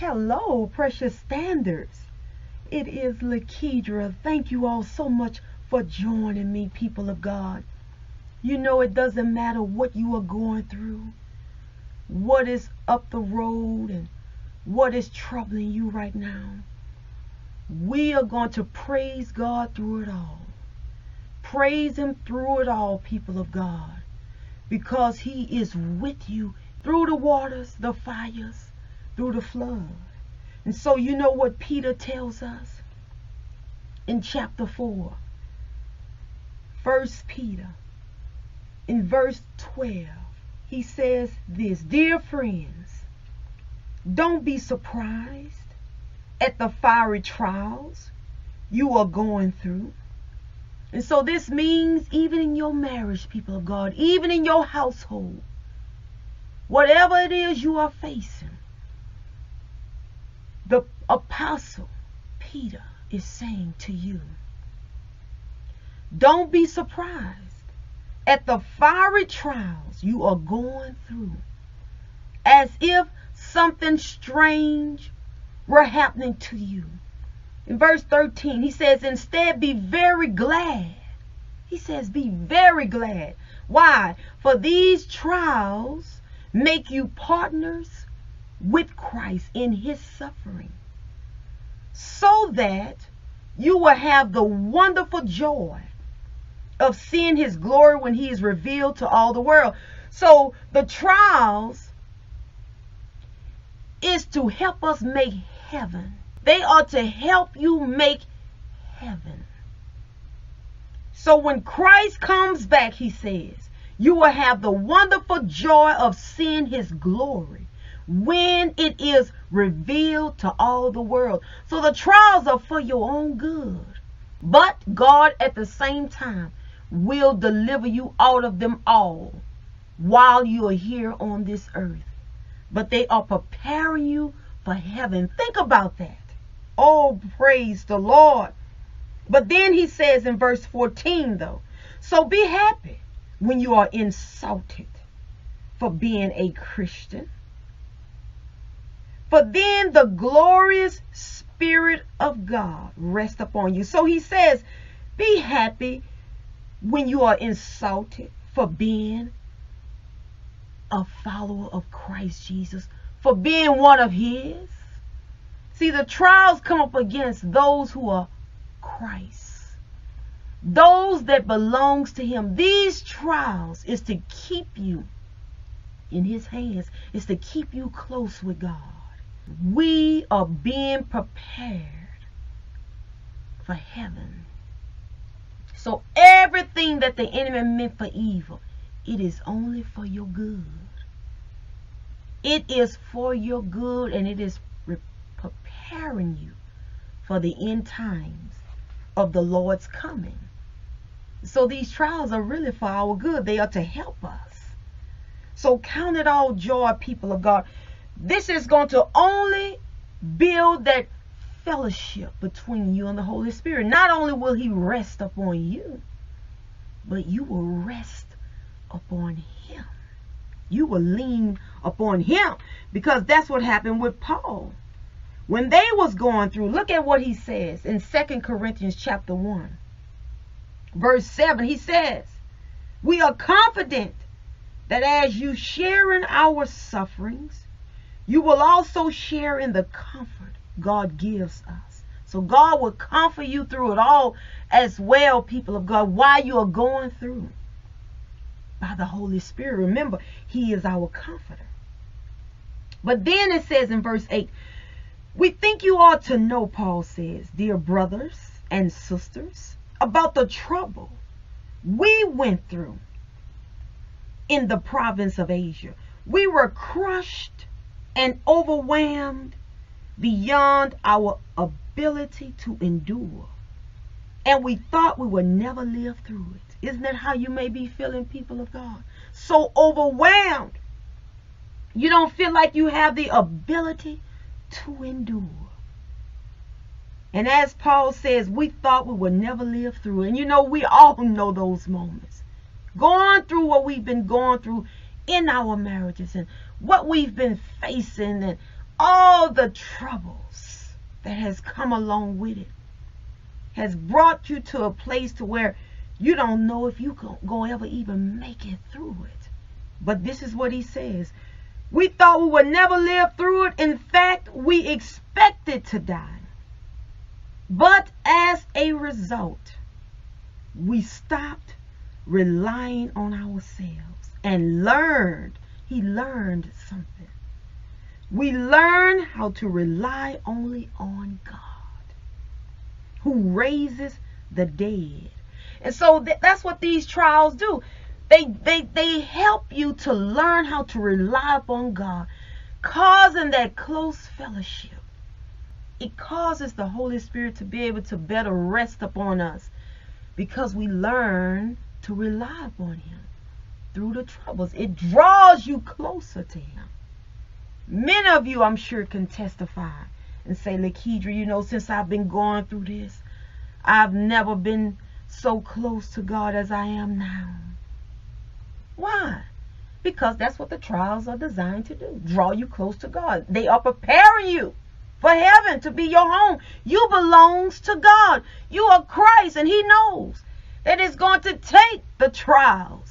Hello, precious standers. It is Lakeidra. Thank you all so much for joining me, people of God. You know, it doesn't matter what you are going through, what is up the road, and what is troubling you right now. We are going to praise God through it all. Praise Him through it all, people of God, because He is with you through the waters, the fires, through the flood. And so, you know what Peter tells us in chapter 4, First Peter, in verse 12, he says this Dear friends, don't be surprised at the fiery trials you are going through. And so this means even in your marriage, people of God, even in your household, whatever it is you are facing, the apostle Peter is saying to you, don't be surprised at the fiery trials you are going through as if something strange were happening to you. In verse 13, he says, Instead, be very glad. He says, Be very glad. Why? For these trials make you partners with Christ in his suffering, so that you will have the wonderful joy of seeing his glory when he is revealed to all the world. So the trials is to help us make heaven. They are to help you make heaven. So when Christ comes back, he says, you will have the wonderful joy of seeing his glory when it is revealed to all the world. So the trials are for your own good. But God at the same time will deliver you out of them all while you are here on this earth. But they are preparing you for heaven. Think about that. Oh, praise the Lord. But then he says in verse 14, though, so be happy when you are insulted for being a Christian. For then the glorious Spirit of God rest upon you. So he says, be happy when you are insulted for being a follower of Christ Jesus, for being one of his. See, the trials come up against those who are Christ. Those that belongs to him. These trials is to keep you in his hands. Is to keep you close with God. We are being prepared for heaven. So everything that the enemy meant for evil, it is only for your good. It is for your good and it is preparing you for the end times of the Lord's coming. So these trials are really for our good. They are to help us. So count it all joy, people of God. This is going to only build that fellowship between you and the Holy Spirit. Not only will he rest upon you, but you will rest upon him. You will lean upon him because that's what happened with Paul. When they was going through, look at what he says in Second Corinthians chapter 1. Verse 7, he says, We are confident that as you share in our sufferings, you will also share in the comfort God gives us. So God will comfort you through it all as well, people of God, while you are going through by the Holy Spirit. Remember, He is our comforter. But then it says in verse 8, we think you ought to know, Paul says, dear brothers and sisters, about the trouble we went through in the province of Asia. We were crushed and overwhelmed beyond our ability to endure. And we thought we would never live through it. Isn't that how you may be feeling, people of God? So overwhelmed. You don't feel like you have the ability to endure. And as Paul says, we thought we would never live through. And you know, we all know those moments. Going through what we've been going through in our marriages and what we've been facing and all the troubles that has come along with it has brought you to a place to where you don't know if you can go ever even make it through it. But this is what he says. We thought we would never live through it. In fact, we expected to die. But as a result, we stopped relying on ourselves and learned. He learned something. We learn how to rely only on God, who raises the dead. And so th- that's what these trials do. They, they, they help you to learn how to rely upon God, causing that close fellowship. It causes the Holy Spirit to be able to better rest upon us because we learn to rely upon Him through the troubles. It draws you closer to Him. Many of you, I'm sure, can testify and say, Lakeidra, you know, since I've been going through this, I've never been so close to God as I am now. Why? Because that's what the trials are designed to do draw you close to God. They are preparing you for heaven to be your home. You belongs to God. You are Christ, and He knows that it's going to take the trials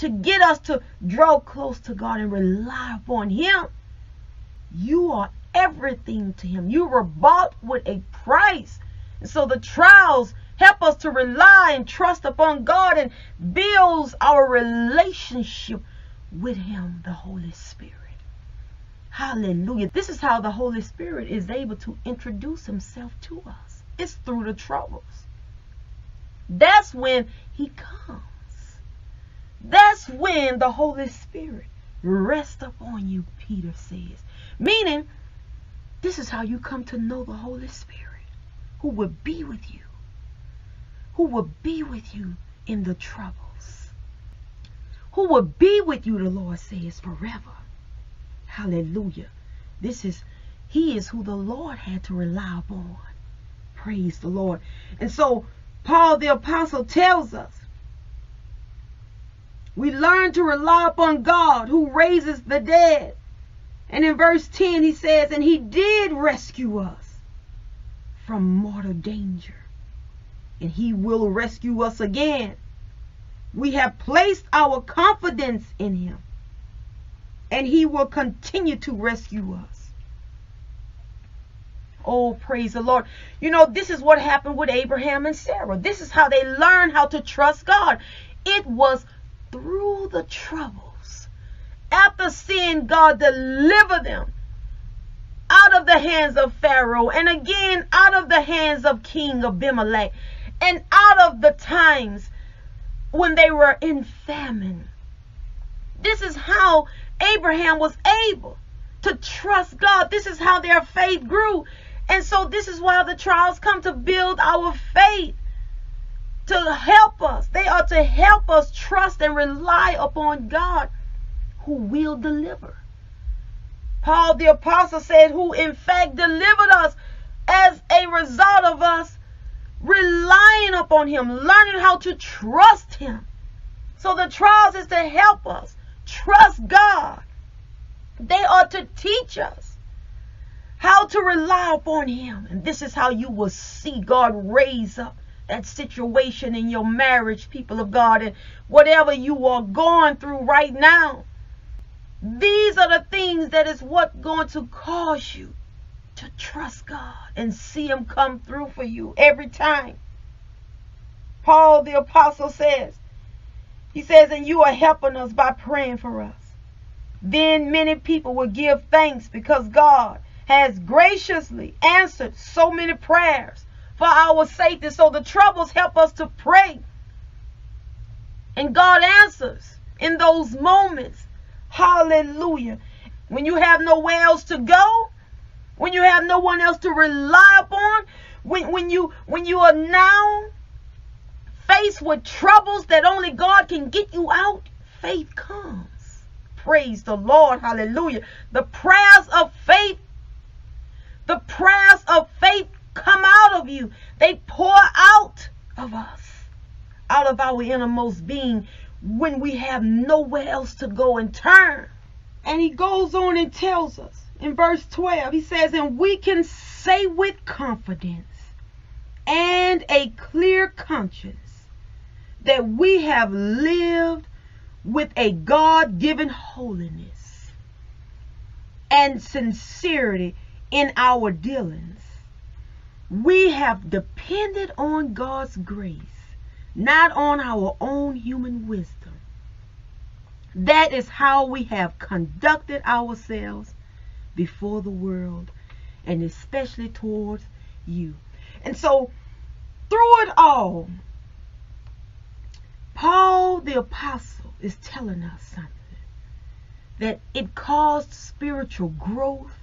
to get us to draw close to God and rely upon Him. You are everything to Him. You were bought with a price. And so the trials Help us to rely and trust upon God and builds our relationship with Him, the Holy Spirit. Hallelujah. This is how the Holy Spirit is able to introduce Himself to us. It's through the troubles. That's when He comes. That's when the Holy Spirit rests upon you, Peter says. Meaning, this is how you come to know the Holy Spirit, who will be with you who will be with you in the troubles, who will be with you, the Lord says, forever. Hallelujah. This is, He is who the Lord had to rely upon. Praise the Lord. And so, Paul the Apostle tells us we learn to rely upon God who raises the dead. And in verse 10, he says, And he did rescue us from mortal danger and he will rescue us again. We have placed our confidence in him, and he will continue to rescue us. Oh, praise the Lord. You know, this is what happened with Abraham and Sarah. This is how they learned how to trust God. It was through the troubles. After seeing God deliver them out of the hands of Pharaoh and again out of the hands of King Abimelech and out of the times when they were in famine. This is how Abraham was able to trust God. This is how their faith grew. And so this is why the trials come to build our faith, to help us. They are to help us trust and rely upon God who will deliver. Paul the apostle said, who in fact delivered us as a result of us relying upon Him, learning how to trust Him. So the trials is to help us trust God. They are to teach us how to rely upon Him. And this is how you will see God raise up that situation in your marriage, people of God, and whatever you are going through right now. These are the things that is what going to cause you to trust God and see Him come through for you every time. Paul the Apostle says, He says, and you are helping us by praying for us. Then many people will give thanks because God has graciously answered so many prayers for our safety. So the troubles help us to pray. And God answers in those moments. Hallelujah. When you have nowhere else to go, when you have no one else to rely upon, when, when you when you are now faced with troubles that only God can get you out, faith comes. Praise the Lord. Hallelujah. The prayers of faith, the prayers of faith come out of you. They pour out of us, out of our innermost being when we have nowhere else to go and turn. And he goes on and tells us in verse 12, he says, And we can say with confidence and a clear conscience that we have lived with a God given holiness and sincerity in our dealings. We have depended on God's grace, not on our own human wisdom. That is how we have conducted ourselves before the world and especially towards you. And so, through it all, Paul the Apostle is telling us something that it caused spiritual growth.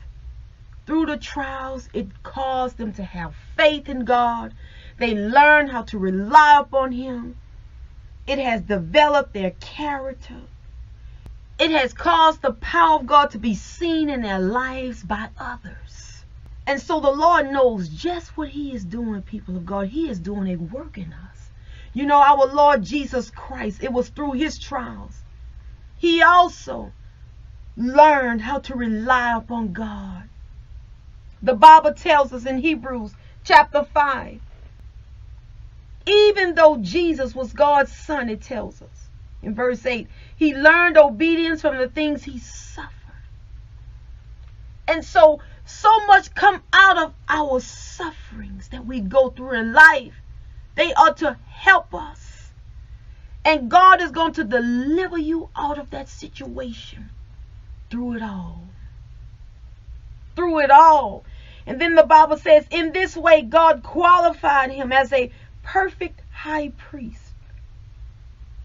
Through the trials, it caused them to have faith in God. They learned how to rely upon Him. It has developed their character. It has caused the power of God to be seen in their lives by others. And so the Lord knows just what He is doing, people of God. He is doing a work in us. You know, our Lord Jesus Christ, it was through His trials. He also learned how to rely upon God. The Bible tells us in Hebrews chapter 5, even though Jesus was God's son, it tells us in verse 8, he learned obedience from the things he suffered. And so, so much come out of our sufferings that we go through in life. They are to help us. And God is going to deliver you out of that situation through it all. Through it all. And then the Bible says, in this way, God qualified him as a perfect high priest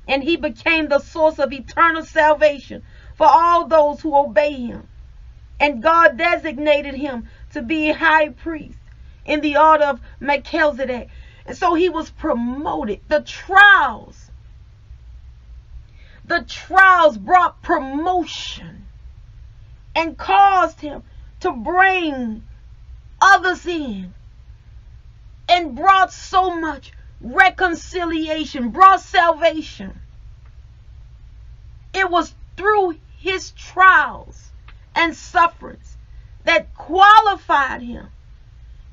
and he became the source of eternal salvation for all those who obey him. And God designated him to be high priest in the order of Melchizedek. And so he was promoted. The trials, the trials brought promotion and caused him to bring others in and brought so much reconciliation, brought salvation. It was through his trials and sufferings that qualified him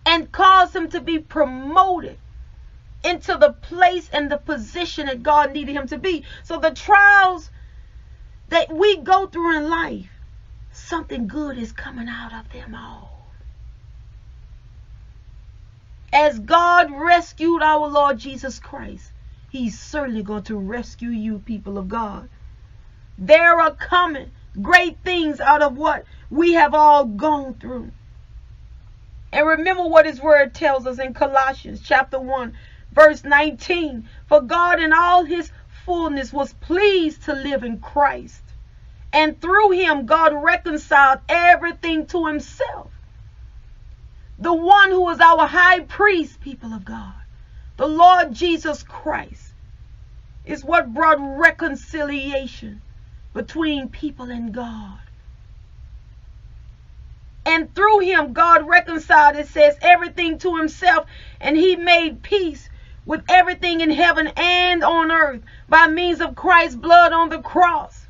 and caused him to be promoted into the place and the position that God needed him to be. So the trials that we go through in life, something good is coming out of them all. As God rescued our Lord Jesus Christ, He's certainly going to rescue you, people of God. There are coming great things out of what we have all gone through. And remember what His Word tells us in Colossians chapter 1, verse 19. For God in all His fullness was pleased to live in Christ. And through Him, God reconciled everything to Himself the one who is our high priest, people of God, the Lord Jesus Christ, is what brought reconciliation between people and God. And through him, God reconciled, it says, everything to himself, and he made peace with everything in heaven and on earth by means of Christ's blood on the cross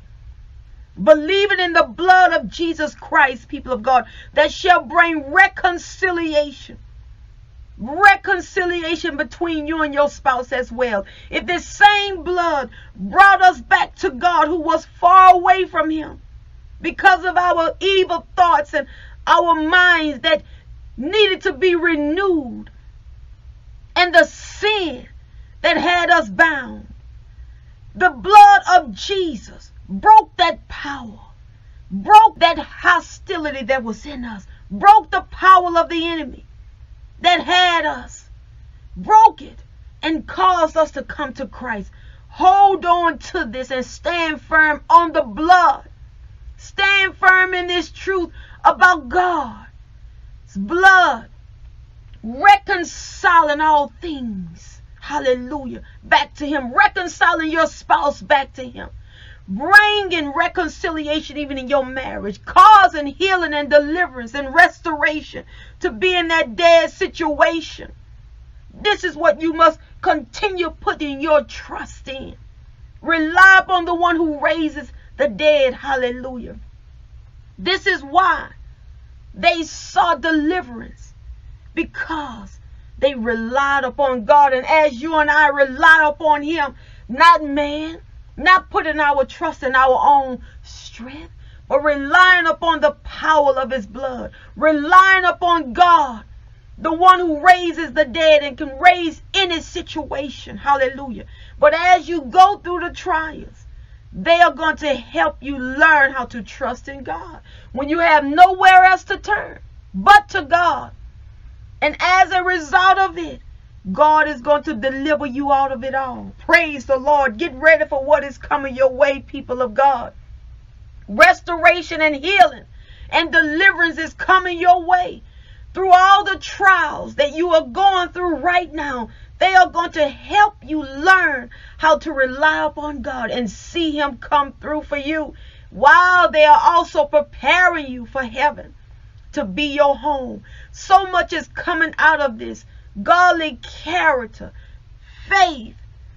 believing in the blood of Jesus Christ, people of God, that shall bring reconciliation. Reconciliation between you and your spouse as well. If this same blood brought us back to God who was far away from Him because of our evil thoughts and our minds that needed to be renewed and the sin that had us bound, the blood of Jesus broke that power, broke that hostility that was in us, broke the power of the enemy that had us, broke it, and caused us to come to Christ. Hold on to this and stand firm on the blood. Stand firm in this truth about God's blood, reconciling all things. Hallelujah. Back to Him, reconciling your spouse back to Him bringing reconciliation even in your marriage, causing healing and deliverance and restoration to be in that dead situation. This is what you must continue putting your trust in. Rely upon the one who raises the dead. Hallelujah. This is why They saw deliverance because they relied upon God. And as you and I rely upon Him, not man, not putting our trust in our own strength, but relying upon the power of His blood, relying upon God, the one who raises the dead and can raise any situation. Hallelujah. But as you go through the trials, they are going to help you learn how to trust in God when you have nowhere else to turn but to God. And as a result of it, God is going to deliver you out of it all. Praise the Lord. Get ready for what is coming your way, people of God. Restoration and healing and deliverance is coming your way through all the trials that you are going through right now. They are going to help you learn how to rely upon God and see Him come through for you while they are also preparing you for heaven to be your home. So much is coming out of this godly character, faith,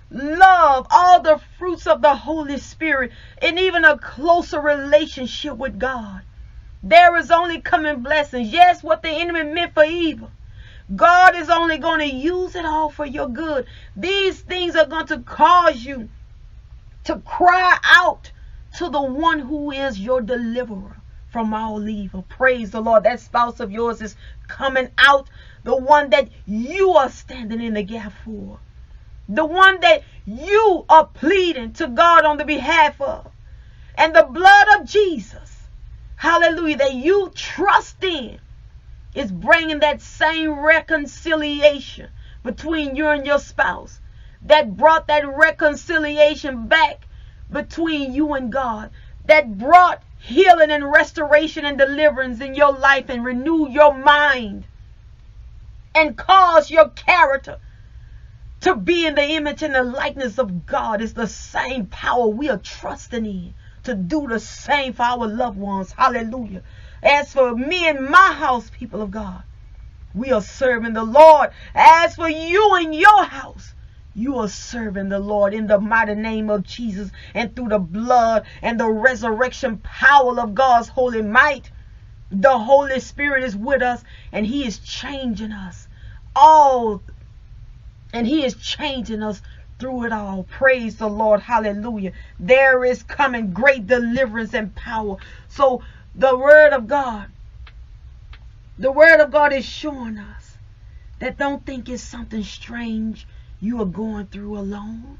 love, all the fruits of the Holy Spirit, and even a closer relationship with God. There is only coming blessings. Yes, what the enemy meant for evil God is only going to use it all for your good. These things are going to cause you to cry out to the one who is your deliverer from all evil. Praise the Lord. That spouse of yours is coming out, the one that you are standing in the gap for, the one that you are pleading to God on the behalf of. And the blood of Jesus, hallelujah, that you trust in is bringing that same reconciliation between you and your spouse. That brought that reconciliation back between you and God, that brought healing and restoration and deliverance in your life and renew your mind and cause your character to be in the image and the likeness of God is the same power we are trusting in to do the same for our loved ones. Hallelujah. As for me and my house, people of God, we are serving the Lord. As for you and your house, you are serving the Lord in the mighty name of Jesus and through the blood and the resurrection power of God's holy might. The Holy Spirit is with us and He is changing us all. And He is changing us through it all. Praise the Lord. Hallelujah. There is coming great deliverance and power. So the Word of God. The Word of God is showing us that don't think it's something strange you are going through alone.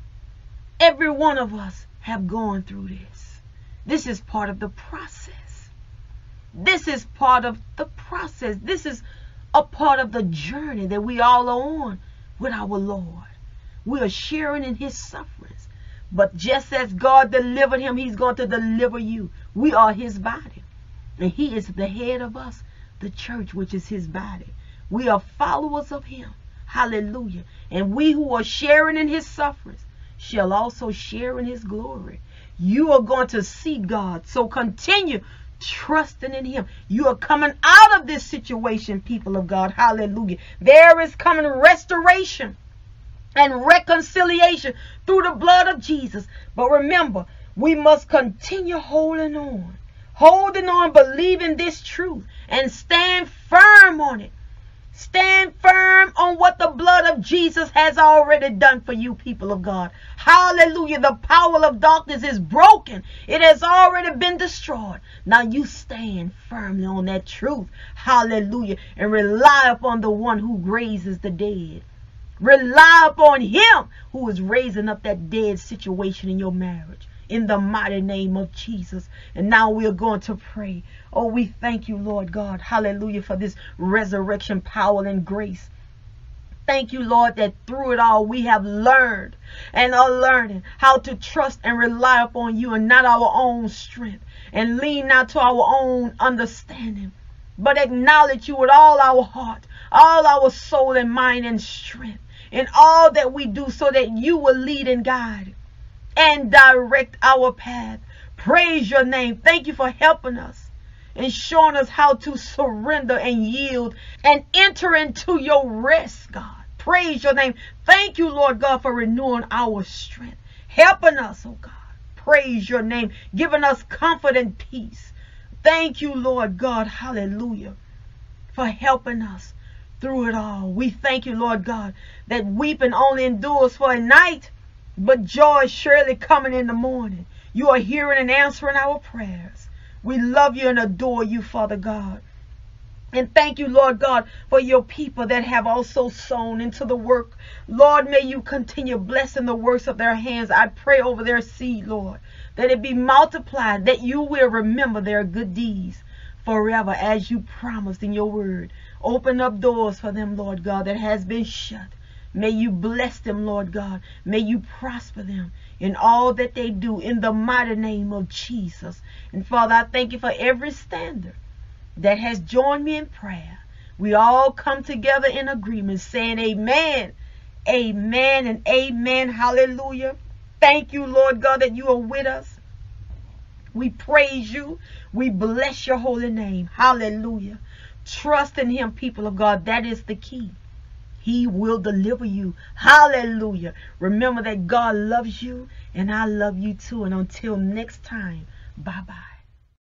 Every one of us have gone through this. This is part of the process. This is part of the process. This is a part of the journey that we all are on with our Lord. We are sharing in his sufferings. But just as God delivered him, he's going to deliver you. We are his body. And he is the head of us, the church, which is his body. We are followers of him. Hallelujah. And we who are sharing in his sufferings shall also share in his glory. You are going to see God. So continue trusting in him. You are coming out of this situation, people of God. Hallelujah. There is coming restoration and reconciliation through the blood of Jesus. But remember, we must continue holding on holding on, believing this truth, and stand firm on it. Stand firm on what the blood of Jesus has already done for you, people of God. Hallelujah. The power of darkness is broken. It has already been destroyed. Now you stand firmly on that truth. Hallelujah. And rely upon the one who raises the dead. Rely upon him who is raising up that dead situation in your marriage in the mighty name of Jesus. And now we are going to pray. Oh, we thank you, Lord God. Hallelujah for this resurrection power and grace. Thank you, Lord, that through it all we have learned and are learning how to trust and rely upon you and not our own strength and lean not to our own understanding, but acknowledge you with all our heart, all our soul and mind and strength in all that we do so that you will lead and guide and direct our path. Praise your name. Thank you for helping us and showing us how to surrender and yield and enter into your rest, God. Praise your name. Thank you, Lord God, for renewing our strength, helping us, oh God. Praise your name, giving us comfort and peace. Thank you, Lord God. Hallelujah. for helping us through it all. We thank you, Lord God, that weeping only endures for a night, but joy surely coming in the morning. You are hearing and answering our prayers. We love you and adore you, Father God. And thank you, Lord God, for your people that have also sown into the work. Lord, may you continue blessing the works of their hands. I pray over their seed, Lord, that it be multiplied, that you will remember their good deeds forever as you promised in your word. Open up doors for them, Lord God, that has been shut. May you bless them, Lord God. May you prosper them in all that they do in the mighty name of Jesus. And Father, I thank you for every stander that has joined me in prayer. We all come together in agreement saying amen, amen, and amen. Hallelujah. Thank you, Lord God, that you are with us. We praise you. We bless your holy name. Hallelujah. Trust in him, people of God. That is the key. He will deliver you. Hallelujah. Remember that God loves you and I love you too. And until next time, bye bye.